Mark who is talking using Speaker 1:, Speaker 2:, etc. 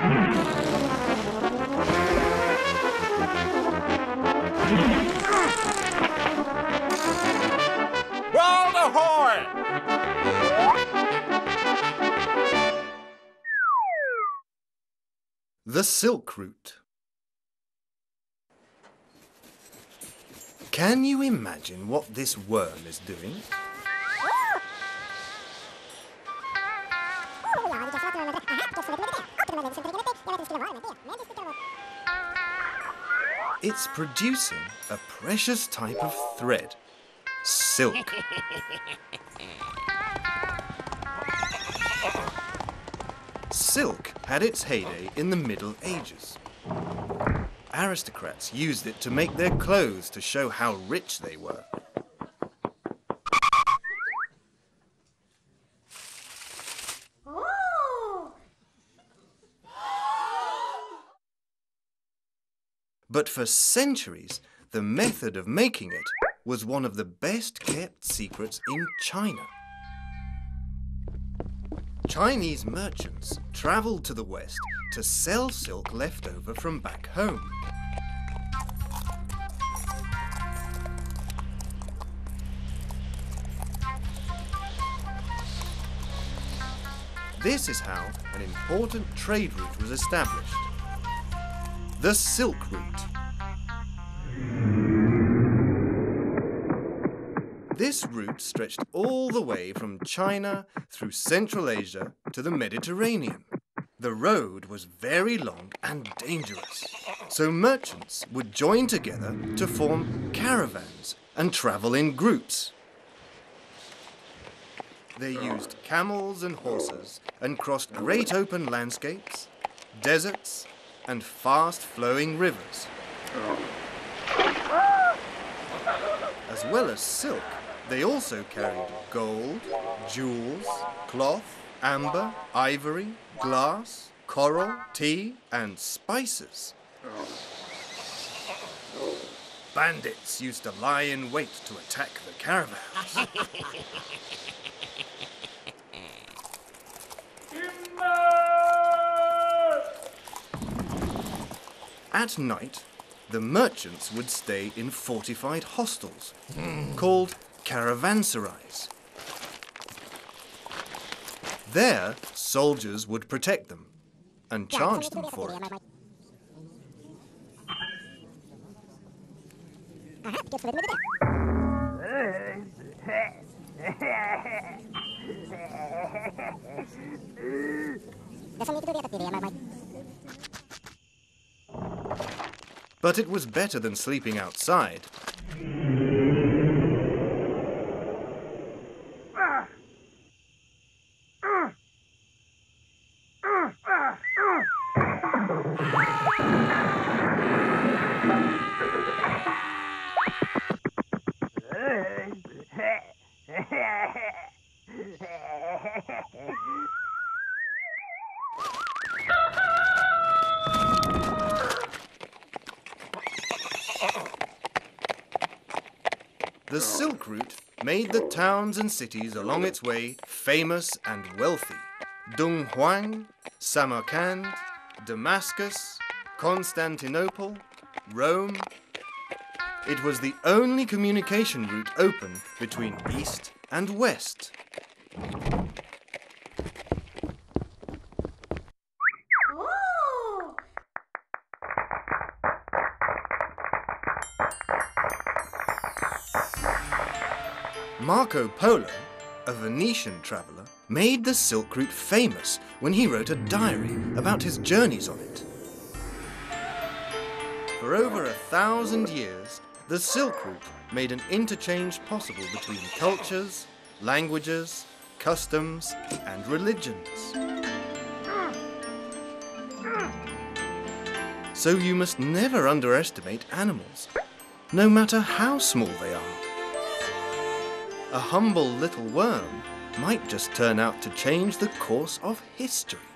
Speaker 1: World ahoy!
Speaker 2: The Silk Route. Can you imagine what this worm is doing? It's producing a precious type of thread silk. Silk had its heyday in the Middle Ages. Aristocrats used it to make their clothes to show how rich they were. But for centuries, the method of making it was one of the best kept secrets in China. Chinese merchants travelled to the west to sell silk left over from back home. This is how an important trade route was established. The Silk Route. This route stretched all the way from China through Central Asia to the Mediterranean. The road was very long and dangerous, so merchants would join together to form caravans and travel in groups. They used camels and horses and crossed great open landscapes, deserts, and fast flowing rivers. As well as silk, they also carried gold, jewels, cloth, amber, ivory, glass, coral, tea, and spices. Bandits used to lie in wait to attack the caravans. At night, the merchants would stay in fortified hostels called caravanserais. There, soldiers would protect them and charge them for it. But it was better than sleeping outside. The Silk Route made the towns and cities along its way famous and wealthy. Dunhuang, Samarkand, Damascus, Constantinople, Rome. It was the only communication route open between East and West. Marco Polo, a Venetian traveller, made the Silk Route famous when he wrote a diary about his journeys on it. For over a thousand years, the Silk Route made an interchange possible between cultures, languages, customs, and religions. So you must never underestimate animals, no matter how small they are. A humble little worm might just turn out to change the course of history.